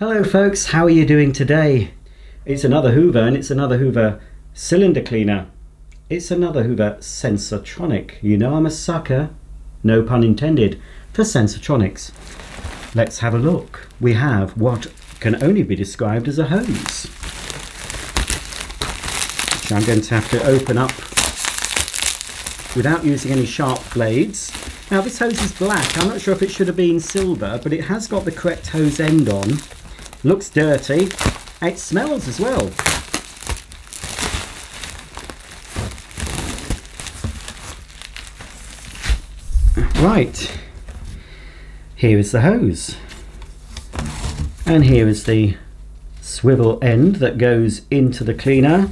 Hello folks, how are you doing today? It's another Hoover and it's another Hoover cylinder cleaner. It's another Hoover Sensotronic. You know I'm a sucker, no pun intended, for Sensotronics. Let's have a look. We have what can only be described as a hose. I'm going to have to open up without using any sharp blades. Now this hose is black, I'm not sure if it should have been silver, but it has got the correct hose end on. Looks dirty. It smells as well. Right. Here is the hose. And here is the swivel end that goes into the cleaner.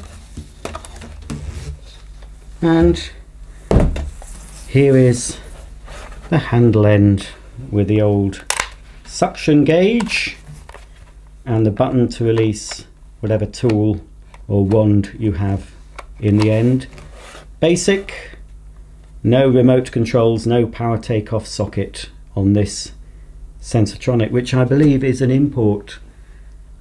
And here is the handle end with the old suction gauge and the button to release whatever tool or wand you have in the end. Basic, no remote controls, no power takeoff socket on this Sensotronic, which I believe is an import.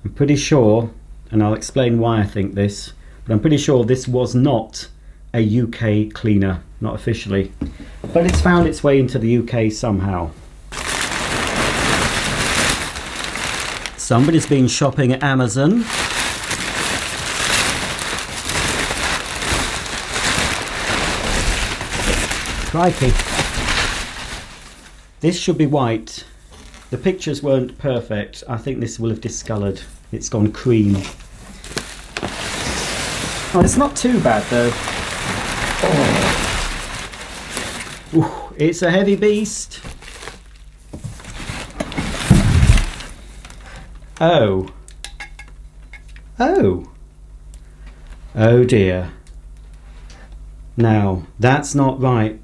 I'm pretty sure, and I'll explain why I think this, but I'm pretty sure this was not a UK cleaner, not officially, but it's found its way into the UK somehow. Somebody's been shopping at Amazon. Crikey. This should be white. The pictures weren't perfect. I think this will have discoloured. It's gone cream. Oh, it's not too bad though. Oh. Ooh, it's a heavy beast. Oh. Oh. Oh dear. Now, that's not right.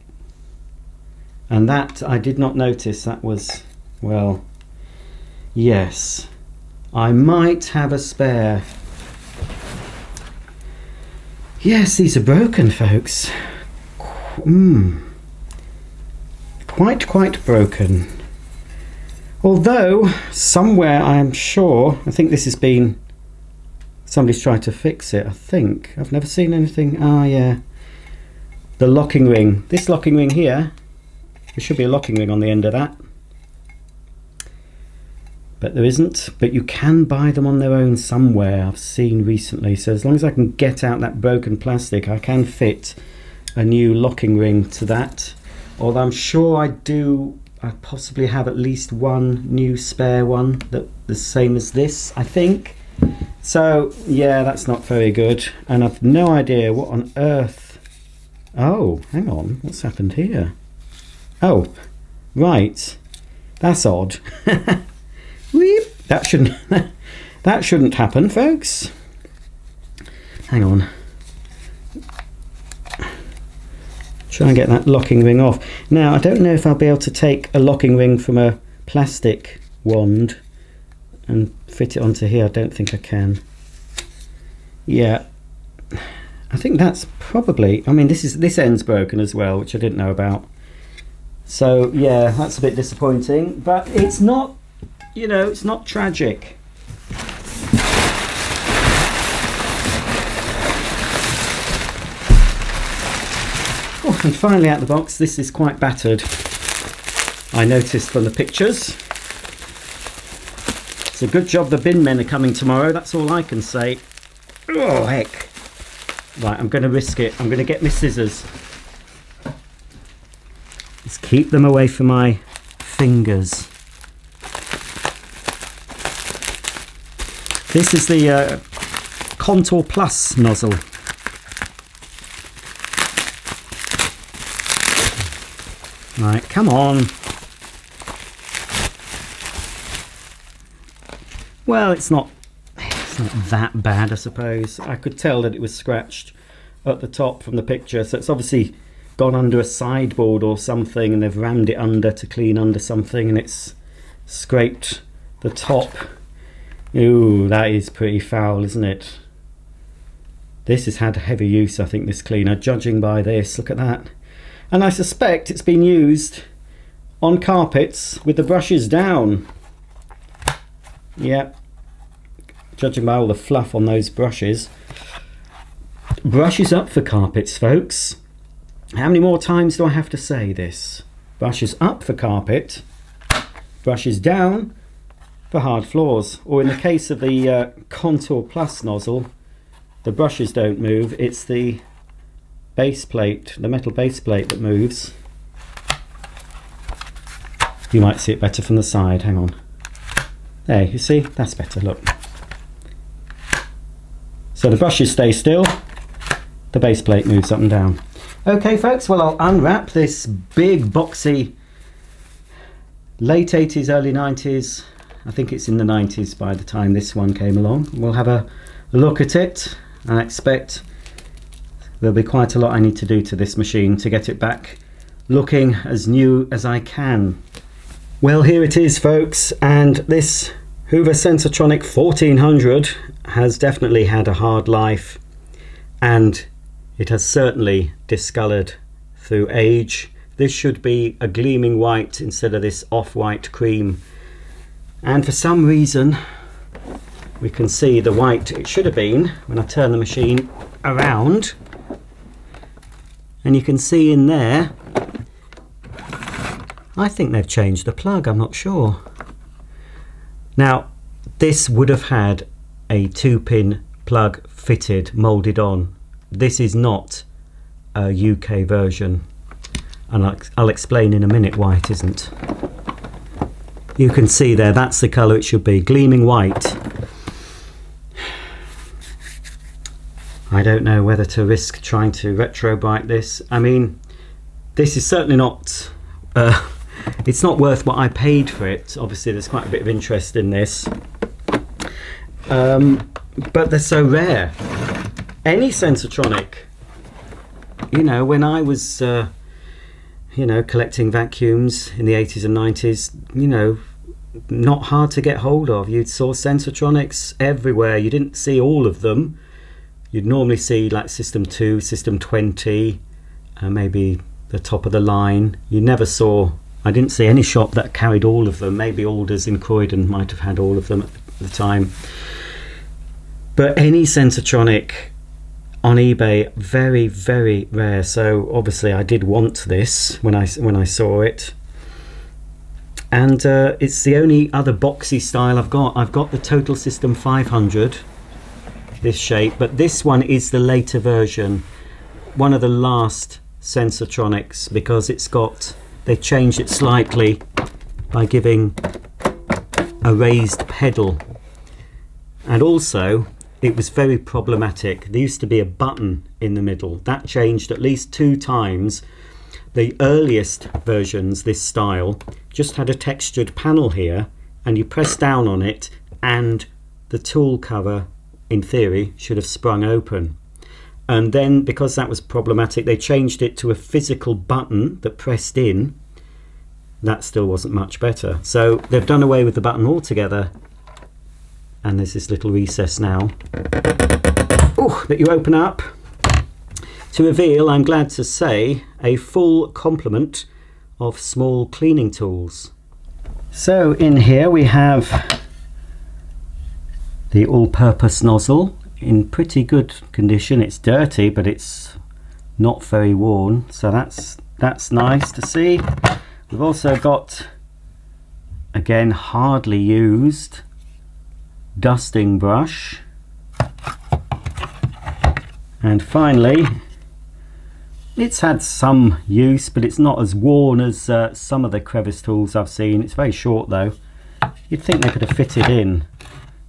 And that, I did not notice, that was, well, yes. I might have a spare. Yes, these are broken, folks. Hmm. Quite, quite broken. Although, somewhere I am sure, I think this has been, somebody's tried to fix it, I think. I've never seen anything, ah yeah. The locking ring, this locking ring here, there should be a locking ring on the end of that. But there isn't, but you can buy them on their own somewhere, I've seen recently. So as long as I can get out that broken plastic, I can fit a new locking ring to that. Although I'm sure I do I possibly have at least one new spare one that the same as this I think. So yeah that's not very good. And I've no idea what on earth. Oh hang on. What's happened here? Oh right. That's odd. Weep. that shouldn't that shouldn't happen folks. Hang on try and get that locking ring off. Now I don't know if I'll be able to take a locking ring from a plastic wand and fit it onto here. I don't think I can. Yeah, I think that's probably, I mean this is this end's broken as well, which I didn't know about. So yeah, that's a bit disappointing, but it's not, you know, it's not tragic. And finally out the box, this is quite battered. I noticed from the pictures. It's a good job the bin men are coming tomorrow, that's all I can say. Oh, heck. Right, I'm going to risk it. I'm going to get my scissors. Just keep them away from my fingers. This is the uh, Contour Plus nozzle. Right, come on. Well, it's not, it's not that bad, I suppose. I could tell that it was scratched at the top from the picture, so it's obviously gone under a sideboard or something and they've rammed it under to clean under something and it's scraped the top. Ooh, that is pretty foul, isn't it? This has had heavy use, I think, this cleaner, judging by this. Look at that and I suspect it's been used on carpets with the brushes down. Yep, judging by all the fluff on those brushes. Brushes up for carpets, folks. How many more times do I have to say this? Brushes up for carpet, brushes down for hard floors. Or in the case of the uh, Contour Plus nozzle, the brushes don't move, it's the base plate, the metal base plate that moves. You might see it better from the side, hang on. There, you see, that's better, look. So the brushes stay still, the base plate moves up and down. Okay folks, well I'll unwrap this big boxy late 80s, early 90s, I think it's in the 90s by the time this one came along. We'll have a look at it. I expect there'll be quite a lot I need to do to this machine to get it back looking as new as I can. Well, here it is, folks, and this Hoover Sensotronic 1400 has definitely had a hard life, and it has certainly discoloured through age. This should be a gleaming white instead of this off-white cream. And for some reason, we can see the white it should have been when I turn the machine around. And you can see in there I think they've changed the plug, I'm not sure. Now, this would have had a two pin plug fitted, moulded on. This is not a UK version. And I'll, I'll explain in a minute why it isn't. You can see there, that's the colour it should be, gleaming white. I don't know whether to risk trying to retro bite this. I mean, this is certainly not uh, it's not worth what I paid for it. Obviously, there's quite a bit of interest in this. Um, but they're so rare. Any Sensotronic, you know, when I was, uh, you know, collecting vacuums in the 80s and 90s, you know, not hard to get hold of. You saw Sensotronics everywhere. You didn't see all of them. You'd normally see like System 2, System 20, uh, maybe the top of the line. You never saw I didn't see any shop that carried all of them. Maybe Allders in Croydon might have had all of them at the time. But any Sensotronic on eBay, very, very rare. So obviously I did want this when I, when I saw it. And uh, it's the only other boxy style I've got. I've got the Total System 500, this shape, but this one is the later version. One of the last Sensotronics because it's got they changed it slightly by giving a raised pedal. And also it was very problematic. There used to be a button in the middle. That changed at least two times. The earliest versions this style just had a textured panel here and you press down on it and the tool cover in theory should have sprung open. And then because that was problematic they changed it to a physical button that pressed in. That still wasn't much better. So they've done away with the button altogether. And there's this little recess now. Oh that you open up. To reveal I'm glad to say a full complement of small cleaning tools. So in here we have the all-purpose nozzle in pretty good condition. It's dirty, but it's not very worn, so that's that's nice to see. We've also got, again, hardly used dusting brush. And finally, it's had some use, but it's not as worn as uh, some of the crevice tools I've seen. It's very short though. You'd think they could have fitted in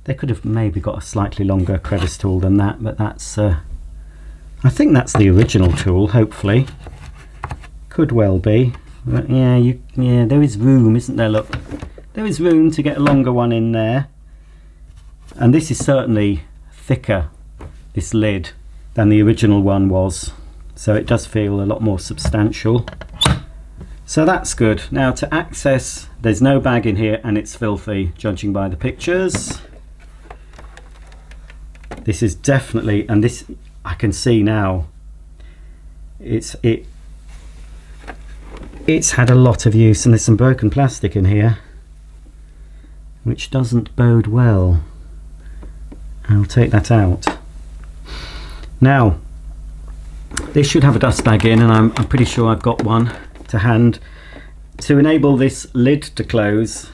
they could have maybe got a slightly longer crevice tool than that, but that's, uh, I think that's the original tool, hopefully. Could well be. But yeah, you, yeah, there is room, isn't there? Look, there is room to get a longer one in there. And this is certainly thicker, this lid, than the original one was. So it does feel a lot more substantial. So that's good. Now to access, there's no bag in here and it's filthy, judging by the pictures. This is definitely, and this I can see now. It's it. It's had a lot of use, and there's some broken plastic in here, which doesn't bode well. I'll take that out. Now, this should have a dust bag in and I'm, I'm pretty sure I've got one to hand. To enable this lid to close,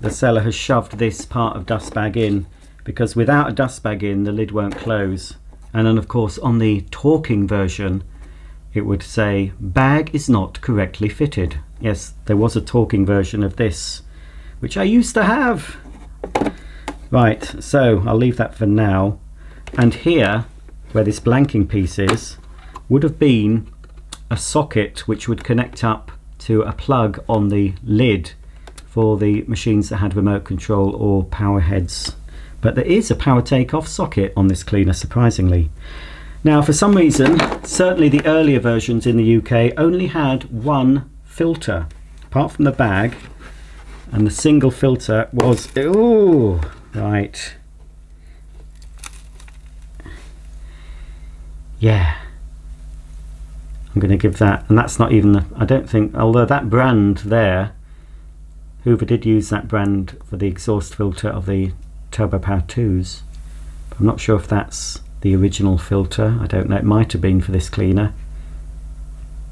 the seller has shoved this part of dust bag in because without a dust bag in the lid won't close. And then of course on the talking version it would say bag is not correctly fitted. Yes there was a talking version of this which I used to have. Right so I'll leave that for now. And here where this blanking piece is would have been a socket which would connect up to a plug on the lid for the machines that had remote control or power heads. But there is a power take-off socket on this cleaner, surprisingly. Now, for some reason, certainly the earlier versions in the UK only had one filter, apart from the bag, and the single filter was, oh, right. Yeah. I'm going to give that, and that's not even, the, I don't think, although that brand there Hoover did use that brand for the exhaust filter of the Turbo Power 2s. But I'm not sure if that's the original filter. I don't know. It might have been for this cleaner.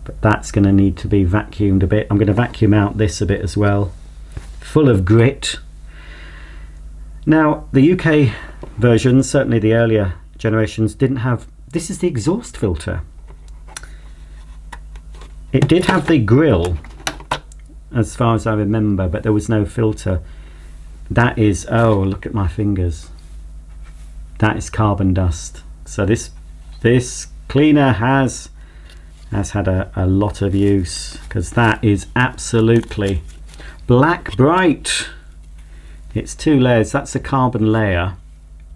But that's going to need to be vacuumed a bit. I'm going to vacuum out this a bit as well. Full of grit. Now, the UK versions, certainly the earlier generations, didn't have... This is the exhaust filter. It did have the grill as far as I remember, but there was no filter. That is, oh, look at my fingers. That is carbon dust. So this this cleaner has has had a, a lot of use because that is absolutely black bright. It's two layers. That's the carbon layer.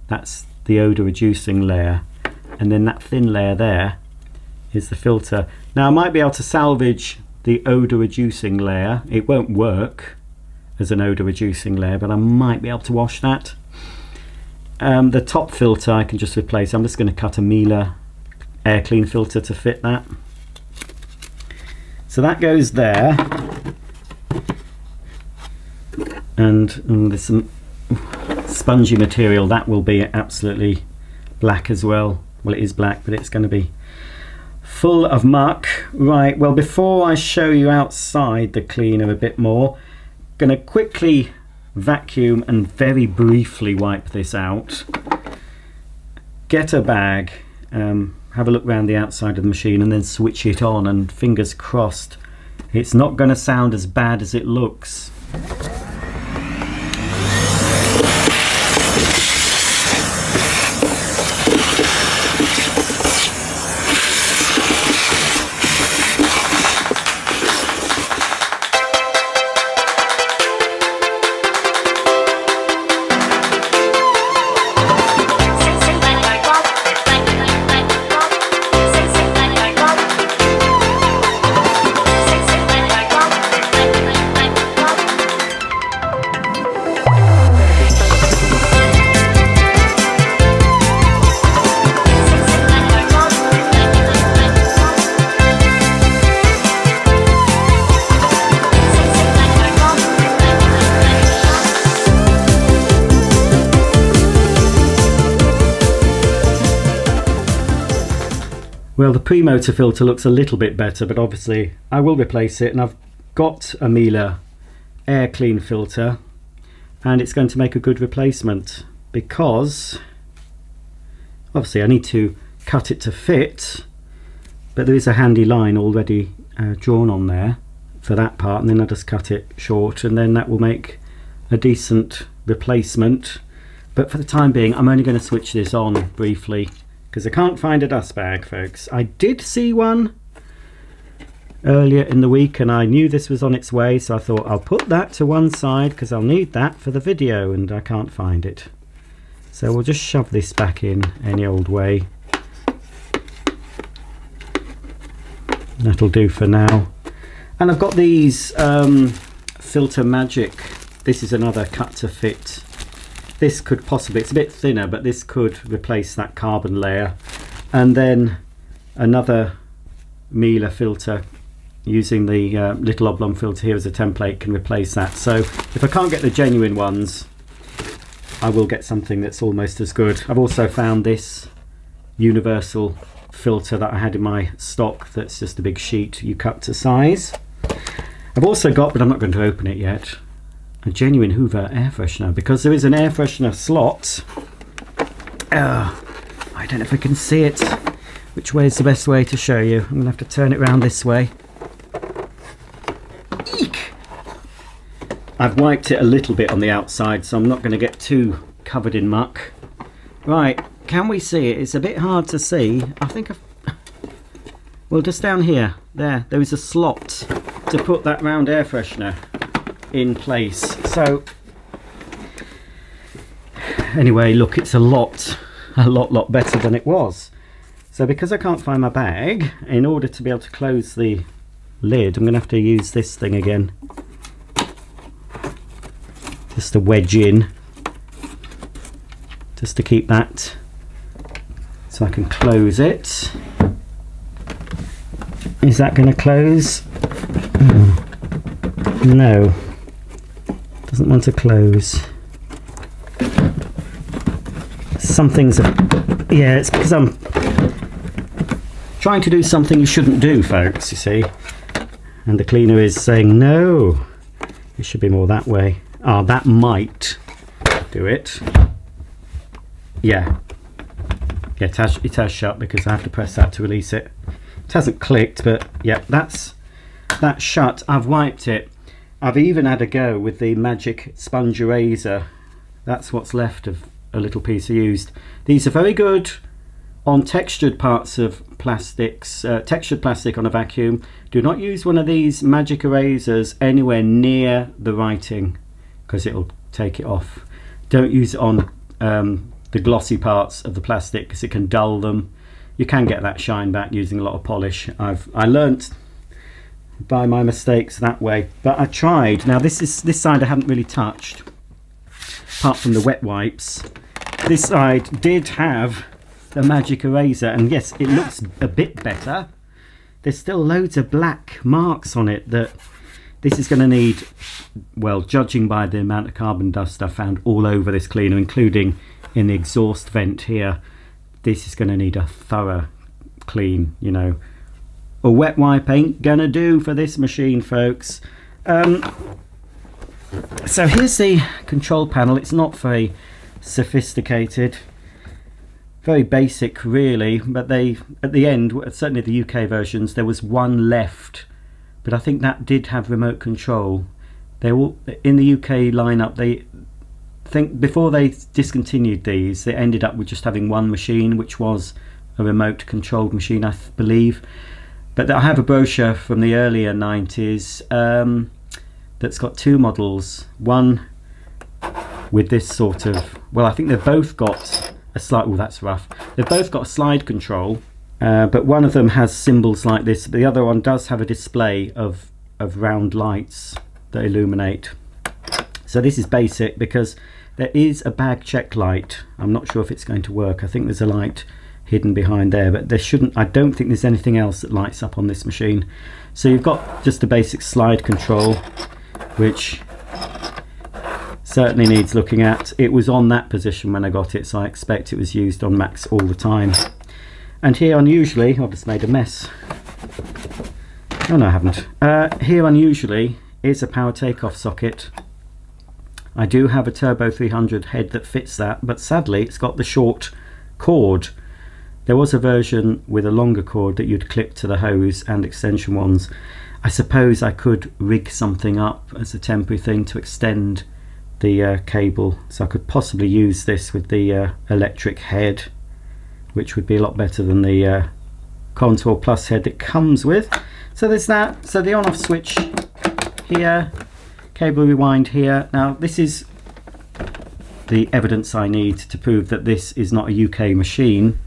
That's the odor reducing layer. And then that thin layer there is the filter. Now I might be able to salvage the odor reducing layer. It won't work as an odor reducing layer, but I might be able to wash that. Um, the top filter I can just replace. I'm just going to cut a Miele air clean filter to fit that. So that goes there. And, and there's some spongy material that will be absolutely black as well. Well, it is black, but it's going to be full of muck. Right, well before I show you outside the cleaner a bit more, going to quickly vacuum and very briefly wipe this out. Get a bag, um, have a look around the outside of the machine and then switch it on and fingers crossed it's not going to sound as bad as it looks. Pre-motor filter looks a little bit better, but obviously I will replace it. And I've got a Miele air clean filter, and it's going to make a good replacement because obviously I need to cut it to fit, but there is a handy line already uh, drawn on there for that part, and then I just cut it short, and then that will make a decent replacement. But for the time being, I'm only going to switch this on briefly because I can't find a dust bag folks. I did see one earlier in the week and I knew this was on its way so I thought I'll put that to one side because I'll need that for the video and I can't find it. So we'll just shove this back in any old way. That'll do for now. And I've got these um, Filter Magic. This is another cut to fit this could possibly, it's a bit thinner, but this could replace that carbon layer. And then another Miele filter using the uh, little oblong filter here as a template can replace that. So if I can't get the genuine ones, I will get something that's almost as good. I've also found this universal filter that I had in my stock that's just a big sheet you cut to size. I've also got, but I'm not going to open it yet, a genuine Hoover air freshener because there is an air freshener slot. Uh, I don't know if I can see it. Which way is the best way to show you? I'm going to have to turn it around this way. Eek! I've wiped it a little bit on the outside so I'm not going to get too covered in muck. Right, can we see it? It's a bit hard to see. I think I've... Well, just down here, there, there is a slot to put that round air freshener in place. So, anyway, look, it's a lot, a lot, lot better than it was. So because I can't find my bag, in order to be able to close the lid, I'm going to have to use this thing again. Just to wedge in. Just to keep that so I can close it. Is that going to close? No. Doesn't want to close. Something's... Yeah, it's because I'm trying to do something you shouldn't do, folks, you see. And the cleaner is saying, no, it should be more that way. Ah, oh, that might do it. Yeah, yeah, it has, it has shut because I have to press that to release it. It hasn't clicked, but yeah, that's that's shut. I've wiped it. I've even had a go with the Magic Sponge Eraser. That's what's left of a little piece I used. These are very good on textured parts of plastics, uh, textured plastic on a vacuum. Do not use one of these Magic Erasers anywhere near the writing because it'll take it off. Don't use it on um, the glossy parts of the plastic because it can dull them. You can get that shine back using a lot of polish. I've I learnt by my mistakes that way, but I tried. Now this is this side I haven't really touched, apart from the wet wipes. This side did have the magic eraser, and yes, it looks a bit better. There's still loads of black marks on it that this is going to need, well, judging by the amount of carbon dust I found all over this cleaner, including in the exhaust vent here this is going to need a thorough clean you know a wet wipe ain't gonna do for this machine folks. Um, so here's the control panel. It's not very sophisticated. Very basic really but they at the end certainly the UK versions there was one left. But I think that did have remote control. They all in the UK lineup they think before they discontinued these, they ended up with just having one machine, which was a remote controlled machine, I believe. But I have a brochure from the earlier 90s um, that's got two models. One with this sort of, well, I think they've both got a slide, well, that's rough. They've both got a slide control, uh, but one of them has symbols like this. The other one does have a display of, of round lights that illuminate. So this is basic because there is a bag check light. I'm not sure if it's going to work. I think there's a light hidden behind there, but there shouldn't, I don't think there's anything else that lights up on this machine. So you've got just a basic slide control, which certainly needs looking at. It was on that position when I got it, so I expect it was used on max all the time. And here unusually, I've just made a mess. Oh no I haven't. Uh, here unusually is a power takeoff socket I do have a Turbo 300 head that fits that, but sadly it's got the short cord. There was a version with a longer cord that you'd clip to the hose and extension ones. I suppose I could rig something up as a temporary thing to extend the uh, cable so I could possibly use this with the uh, electric head which would be a lot better than the uh, Contour Plus head that comes with. So there's that. So the on off switch here Cable rewind here. Now this is the evidence I need to prove that this is not a UK machine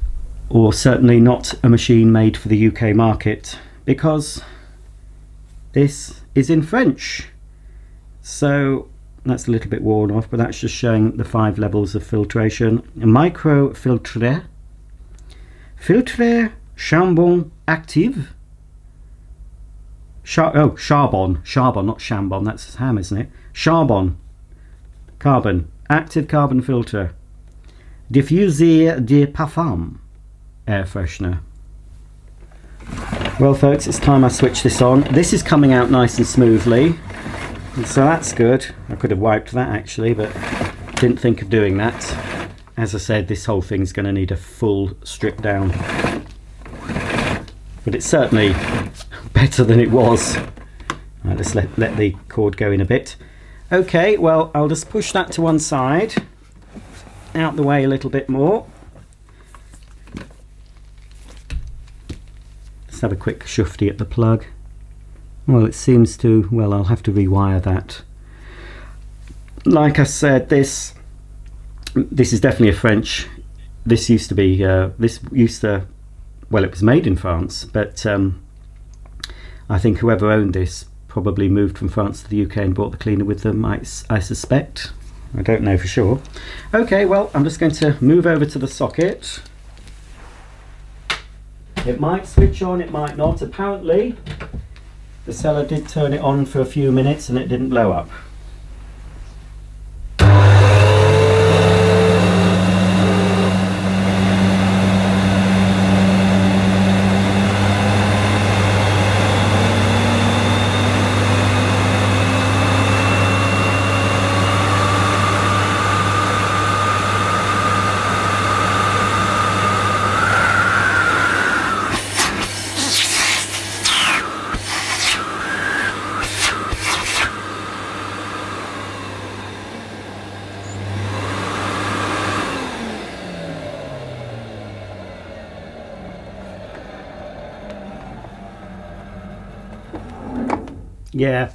or certainly not a machine made for the UK market because this is in French. So that's a little bit worn off, but that's just showing the five levels of filtration. Micro filtre, filtre chambon active, Char oh, Charbon. Charbon, not Shambon. That's ham, isn't it? Charbon. Carbon. active carbon filter. Diffuser de parfum air freshener. Well folks, it's time I switch this on. This is coming out nice and smoothly. So that's good. I could have wiped that actually, but didn't think of doing that. As I said, this whole thing's going to need a full strip down. But it's certainly better than it was. Right, let's let, let the cord go in a bit. Okay, well, I'll just push that to one side, out the way a little bit more. Let's have a quick shufty at the plug. Well, it seems to, well, I'll have to rewire that. Like I said, this this is definitely a French. This used to be, uh, this used to, well, it was made in France, but um, I think whoever owned this probably moved from France to the UK and brought the cleaner with them, I, I suspect. I don't know for sure. Okay, well, I'm just going to move over to the socket. It might switch on, it might not. Apparently, the seller did turn it on for a few minutes and it didn't blow up. Yeah.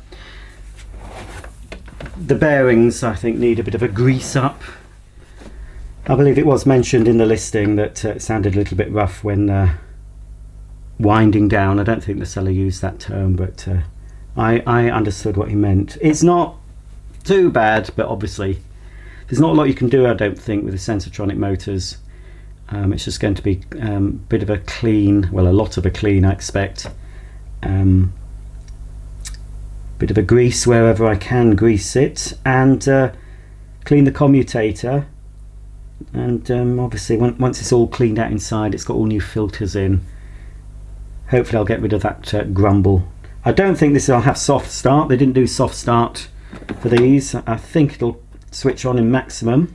The bearings, I think, need a bit of a grease up. I believe it was mentioned in the listing that uh, it sounded a little bit rough when uh, winding down. I don't think the seller used that term, but uh, I, I understood what he meant. It's not too bad, but obviously there's not a lot you can do, I don't think, with the Sensotronic motors. Um, it's just going to be a um, bit of a clean, well, a lot of a clean, I expect. Um, bit of a grease wherever I can grease it and uh, clean the commutator. And um, obviously when, once it's all cleaned out inside it's got all new filters in. Hopefully I'll get rid of that uh, grumble. I don't think this will have soft start. They didn't do soft start for these. I think it'll switch on in maximum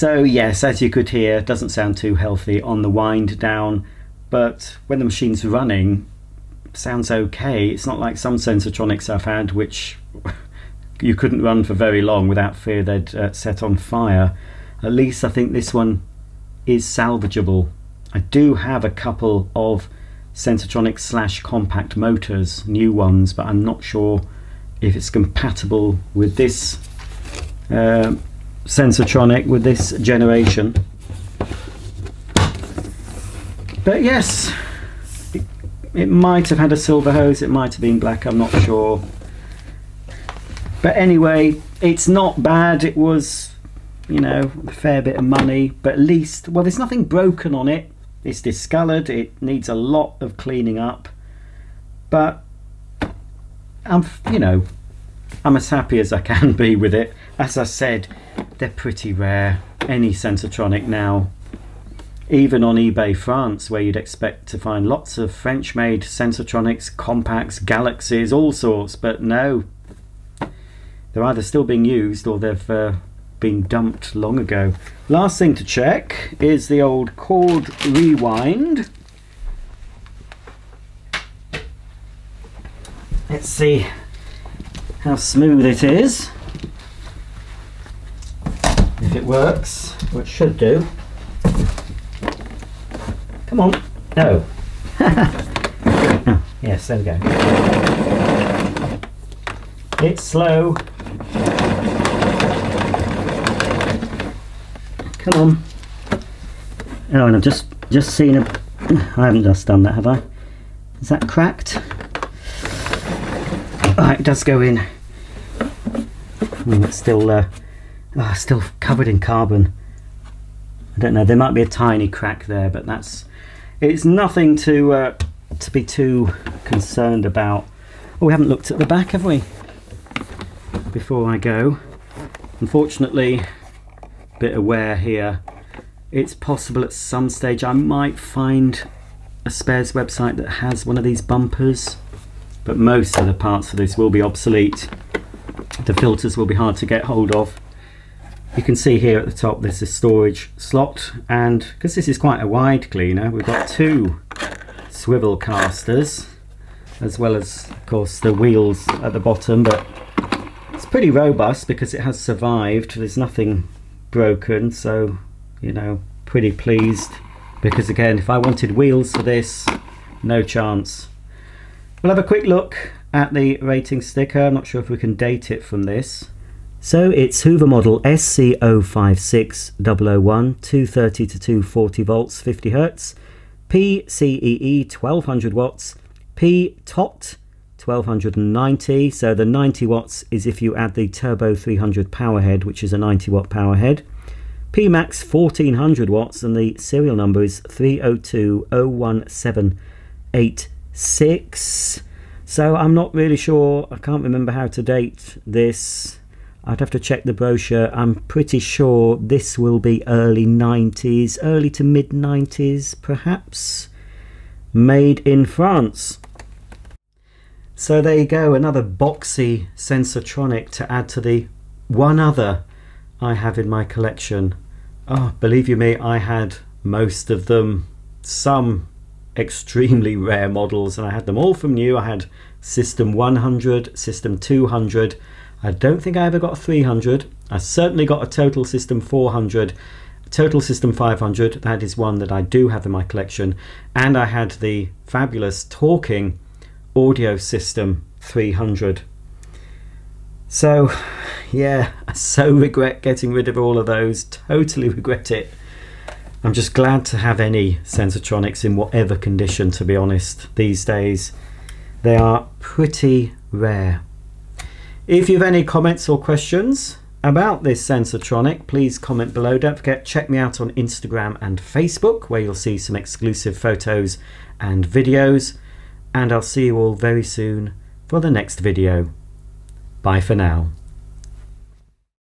So yes, as you could hear, doesn't sound too healthy on the wind down, but when the machine's running, sounds okay. It's not like some Sensotronics I've had, which you couldn't run for very long without fear they'd uh, set on fire. At least I think this one is salvageable. I do have a couple of Sensotronics slash compact motors, new ones, but I'm not sure if it's compatible with this uh, Sensotronic with this generation. But yes, it, it might have had a silver hose, it might have been black, I'm not sure. But anyway, it's not bad. It was, you know, a fair bit of money, but at least, well, there's nothing broken on it. It's discolored, it needs a lot of cleaning up. But I'm, you know, I'm as happy as I can be with it. As I said, they're pretty rare. Any Sensotronic now, even on eBay France, where you'd expect to find lots of French-made Sensotronics, compacts, galaxies, all sorts, but no. They're either still being used or they've uh, been dumped long ago. Last thing to check is the old cord rewind. Let's see how smooth it is. If it works, which should do. Come on. No. yes, there we go. It's slow. Come on. Oh, and I've just just seen a. I haven't just done that, have I? Is that cracked? Oh, it does go in. I mean, it's still uh, oh, still covered in carbon. I don't know. There might be a tiny crack there, but that's it's nothing to uh, to be too concerned about. Oh, we haven't looked at the back, have we? Before I go, unfortunately, bit of wear here. It's possible at some stage I might find a spares website that has one of these bumpers, but most of the parts for this will be obsolete. The filters will be hard to get hold of. You can see here at the top there's a storage slot and because this is quite a wide cleaner we've got two swivel casters as well as of course the wheels at the bottom but it's pretty robust because it has survived. There's nothing broken so you know pretty pleased because again if I wanted wheels for this no chance. We'll have a quick look at the rating sticker. I'm not sure if we can date it from this so it's Hoover model SC056001 230 to 240 volts 50 hertz PCEE 1200 watts P TOT 1290 so the 90 watts is if you add the turbo 300 power head which is a 90 watt power head Pmax 1400 watts and the serial number is 3020176 so I'm not really sure I can't remember how to date this I'd have to check the brochure I'm pretty sure this will be early 90s early to mid 90s perhaps made in France so there you go, another boxy Sensotronic to add to the one other I have in my collection. Oh, believe you me, I had most of them. Some extremely rare models and I had them all from new. I had System 100, System 200. I don't think I ever got a 300. I certainly got a Total System 400. Total System 500, that is one that I do have in my collection. And I had the fabulous talking audio system 300 so yeah I so regret getting rid of all of those totally regret it I'm just glad to have any Sensotronics in whatever condition to be honest these days they are pretty rare if you have any comments or questions about this Sensotronic please comment below don't forget check me out on Instagram and Facebook where you'll see some exclusive photos and videos and I'll see you all very soon for the next video. Bye for now.